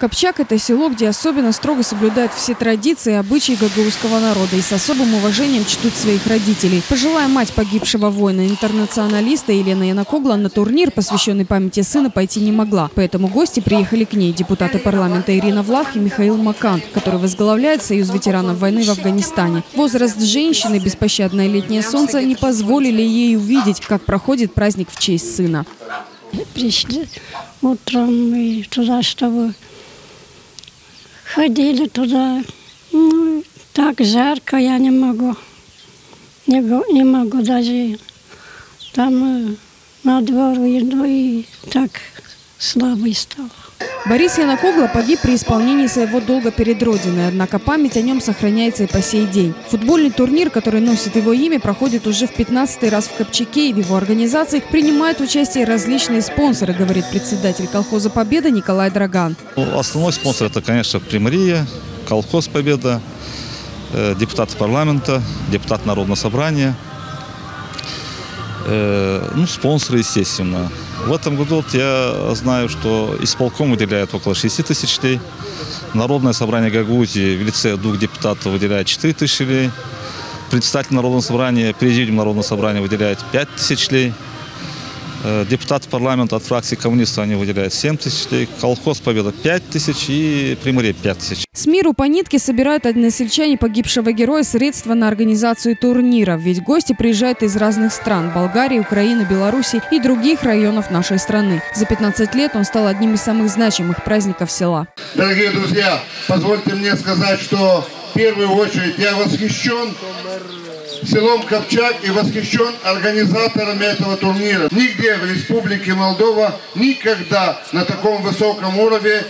Копчак – это село, где особенно строго соблюдают все традиции и обычаи гагаузского народа и с особым уважением чтут своих родителей. Пожилая мать погибшего воина-интернационалиста Елена Янакогла на турнир, посвященный памяти сына, пойти не могла. Поэтому гости приехали к ней – депутаты парламента Ирина Влах и Михаил Макан, который возглавляет Союз ветеранов войны в Афганистане. Возраст женщины, беспощадное летнее солнце не позволили ей увидеть, как проходит праздник в честь сына. Пришли утром и туда, чтобы ходили туда. Ну, так жарко, я не могу. Не, не могу даже там э, на двор иду и так слабый стал. Борис Янакогла погиб при исполнении своего долга перед Родиной, однако память о нем сохраняется и по сей день. Футбольный турнир, который носит его имя, проходит уже в 15 раз в Копчаке, и в его организации принимают участие различные спонсоры, говорит председатель колхоза «Победа» Николай Драган. Ну, основной спонсор – это, конечно, Примария, колхоз «Победа», э, депутаты парламента, депутат Народного собрания, э, ну, спонсоры, естественно. В этом году вот я знаю, что исполком выделяет около 6 тысяч лей. Народное собрание Гагаузии в лице двух депутатов выделяет 4 тысячи лей. Председатель Народного собрания, президиум Народного собрания выделяет 5 тысяч лей. Э, депутаты парламента от фракции коммунистов они выделяют 7 тысяч колхоз «Победа» 5 тысяч и Приморье 5 тысяч. С миру по нитке собирают односельчане погибшего героя средства на организацию турнира. Ведь гости приезжают из разных стран – Болгарии, Украины, Беларуси и других районов нашей страны. За 15 лет он стал одним из самых значимых праздников села. Дорогие друзья, позвольте мне сказать, что в первую очередь я восхищен селом Копчак и восхищен организаторами этого турнира. Нигде в Республике Молдова никогда на таком высоком уровне,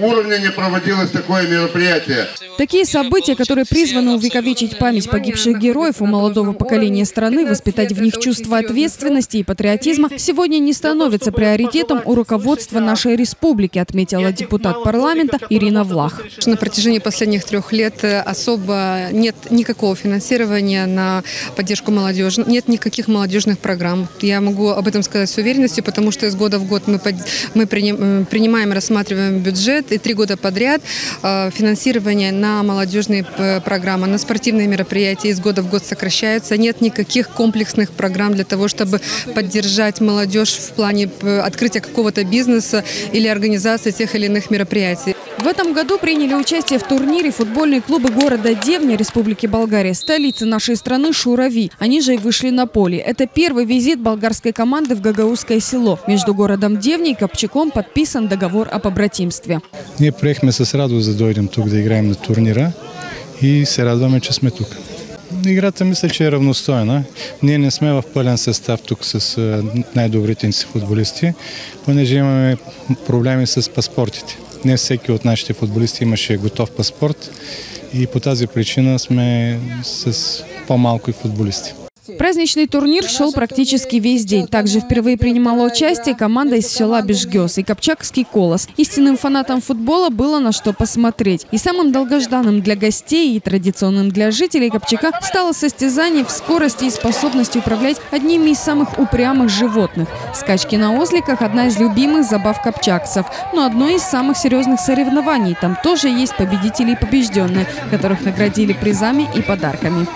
уровне не проводилось такое мероприятие. Такие события, которые призваны увековечить память погибших героев у молодого поколения страны, воспитать в них чувство ответственности и патриотизма, сегодня не становятся приоритетом у руководства нашей республики, отметила депутат парламента Ирина Влах. На протяжении последних трех лет особо нет никакого финансирования на поддержку молодежи. Нет никаких молодежных программ. Я могу об этом сказать с уверенностью, потому что из года в год мы, под, мы приним, принимаем, рассматриваем бюджет, и три года подряд э, финансирование на молодежные э, программы, на спортивные мероприятия из года в год сокращается. Нет никаких комплексных программ для того, чтобы поддержать молодежь в плане э, открытия какого-то бизнеса или организации тех или иных мероприятий. В этом году приняли участие в турнире футбольные клубы города Девня Республики Болгария, столицы нашей страны Шурави. Они же и вышли на поле. Это первый визит болгарской команды в Гагаузское село. Между городом Девня и Копчаком подписан договор о побратимстве. Ние приехме с радост да дойдем тук да играем на турнира и се радваме, че сме тук. Играта мисля, че е равностойна. Ние не сме в пълен състав тук с най-добрите си футболисти, понеже имаме проблеми с паспортите. Не всеки от нашите футболисти имаше готов паспорт и по тази причина сме с по-малко и футболисти. Праздничный турнир шел практически весь день. Также впервые принимала участие команда из села Бежгес и Копчакский Колос. Истинным фанатам футбола было на что посмотреть. И самым долгожданным для гостей и традиционным для жителей Копчака стало состязание в скорости и способности управлять одними из самых упрямых животных. Скачки на осликах – одна из любимых забав копчакцев, но одно из самых серьезных соревнований. Там тоже есть победители и побежденные, которых наградили призами и подарками.